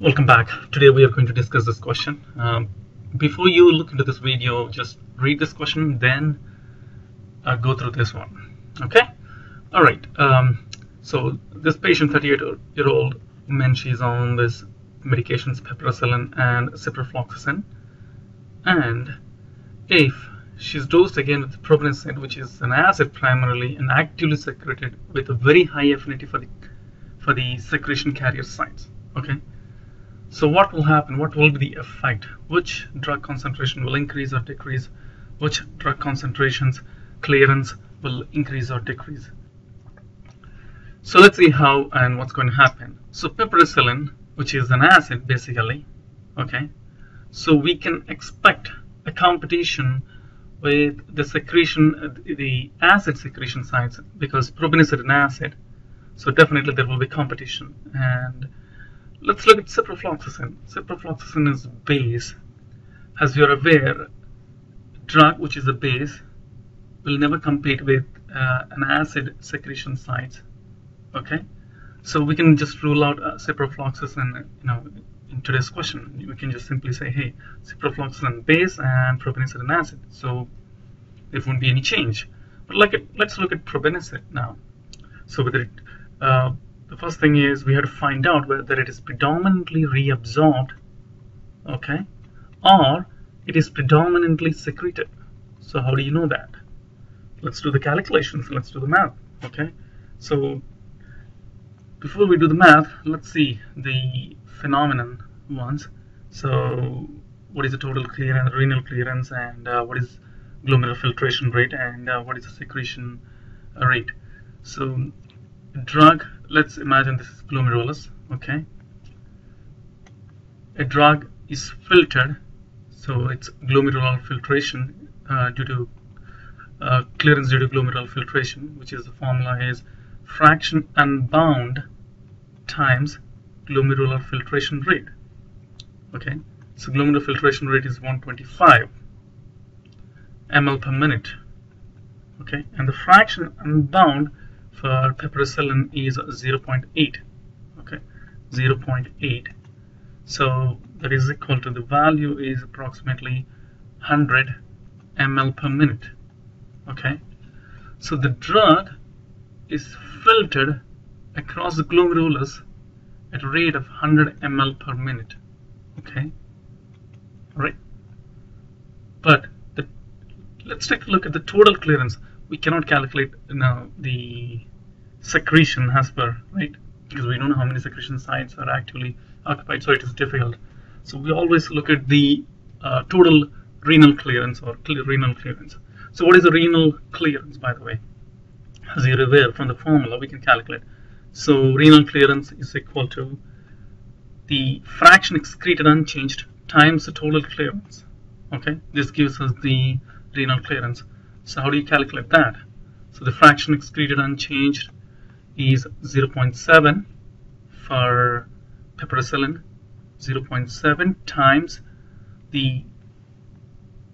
Welcome back. Today we are going to discuss this question. Um, before you look into this video, just read this question, then uh, go through this one. Okay? All right. Um, so this patient, 38 year old woman, she's on this medications, piperacillin and ciprofloxacin. And if she's dosed again with probenecid, which is an acid primarily and actively secreted with a very high affinity for the for the secretion carrier sites. Okay. So what will happen? What will be the effect? Which drug concentration will increase or decrease? Which drug concentrations clearance will increase or decrease? So let's see how and what's going to happen. So piperacillin, which is an acid basically, okay. So we can expect a competition with the secretion, the acid secretion sites because probenecid is an acid. So definitely there will be competition. And let's look at ciprofloxacin. Ciprofloxacin is base. As you're aware, drug which is a base will never compete with uh, an acid secretion site. Okay, so we can just rule out uh, ciprofloxacin. You know, in today's question, we can just simply say, hey, ciprofloxacin base and probenecid an acid. So there won't be any change. But like, let's look at probenecid now. So whether it uh, the first thing is we have to find out whether it is predominantly reabsorbed, okay, or it is predominantly secreted. So how do you know that? Let's do the calculations. Let's do the math, okay? So before we do the math, let's see the phenomenon once. So what is the total clearance, renal clearance, and uh, what is glomerular filtration rate, and uh, what is the secretion rate? So drug let's imagine this is glomerulus okay? A drug is filtered so it's glomerular filtration uh, due to uh, clearance due to glomerular filtration which is the formula is fraction unbound times glomerular filtration rate okay? So glomerular filtration rate is 125 ml per minute okay? And the fraction unbound for piperacillin is 0.8 okay? 0.8 so that is equal to the value is approximately 100 ml per minute okay? So the drug is filtered across the glomerulus at a rate of 100 ml per minute okay? All right? But the, let's take a look at the total clearance we cannot calculate now the secretion as per right? Because we don't know how many secretion sites are actually occupied so it is difficult. So we always look at the uh, total renal clearance or clear renal clearance. So what is the renal clearance by the way? As you're aware from the formula we can calculate. So renal clearance is equal to the fraction excreted unchanged times the total clearance okay? This gives us the renal clearance so how do you calculate that? So the fraction excreted unchanged is 0.7 for piperacillin, 0.7 times the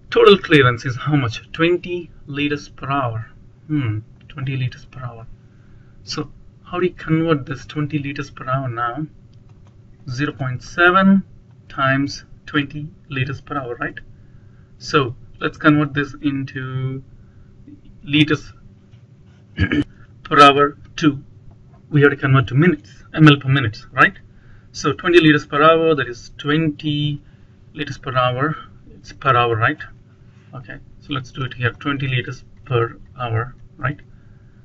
total clearance is how much? 20 liters per hour. Hmm, 20 liters per hour. So how do you convert this 20 liters per hour now? 0.7 times 20 liters per hour, right? So let's convert this into liters per hour to we have to convert to minutes ml per minute right? So 20 liters per hour that is 20 liters per hour it's per hour right? Okay so let's do it here 20 liters per hour right?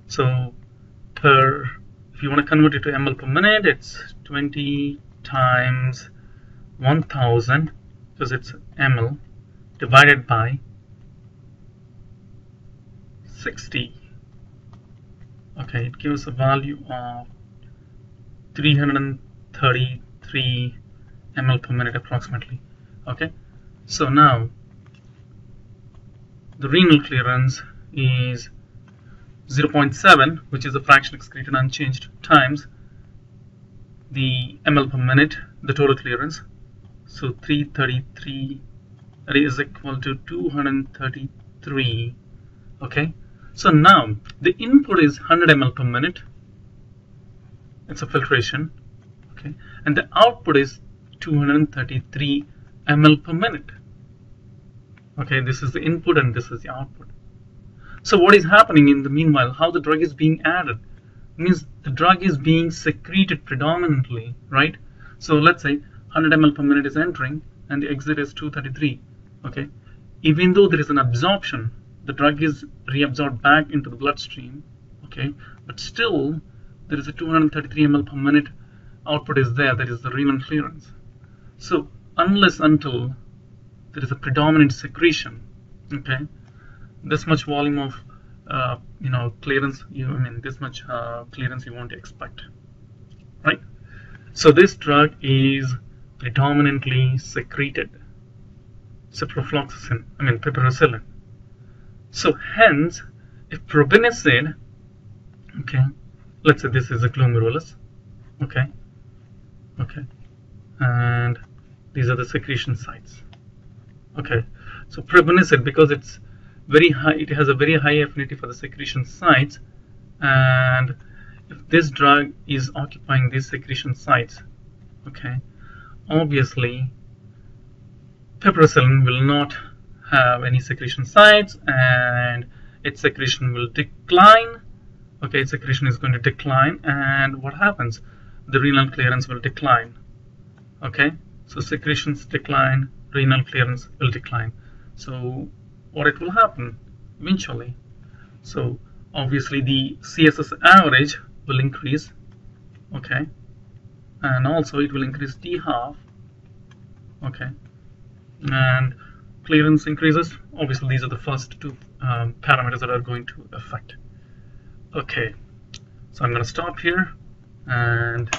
So per if you want to convert it to ml per minute it's 20 times 1000 because it's ml divided by 60 okay it gives a value of 333 ml per minute approximately. Okay so now the renal clearance is 0.7 which is the fraction excreted unchanged times the ml per minute the total clearance. So 333 is equal to 233 okay so now the input is 100 ml per minute. It's a filtration. Okay. And the output is 233 ml per minute okay this is the input and this is the output so what is happening in the meanwhile how the drug is being added means the drug is being secreted predominantly right so let's say 100 ml per minute is entering and the exit is 233 okay even though there is an absorption the drug is reabsorbed back into the bloodstream okay? But still there is a 233 ml per minute output is there that is the renal clearance. So unless until there is a predominant secretion okay this much volume of uh, you know clearance you I mean this much uh, clearance you want to expect right? So this drug is predominantly secreted ciprofloxacin I mean piperacillin so hence if probenecid okay let's say this is a glomerulus okay okay and these are the secretion sites okay. So probenecid because it's very high it has a very high affinity for the secretion sites and if this drug is occupying these secretion sites okay obviously piperacillin will not have any secretion sites and its secretion will decline. Okay its secretion is going to decline and what happens? The renal clearance will decline. Okay so secretions decline renal clearance will decline. So what it will happen eventually? So obviously the CSS average will increase okay and also it will increase t half okay and clearance increases. Obviously these are the first two um, parameters that are going to affect. Okay. So I'm going to stop here and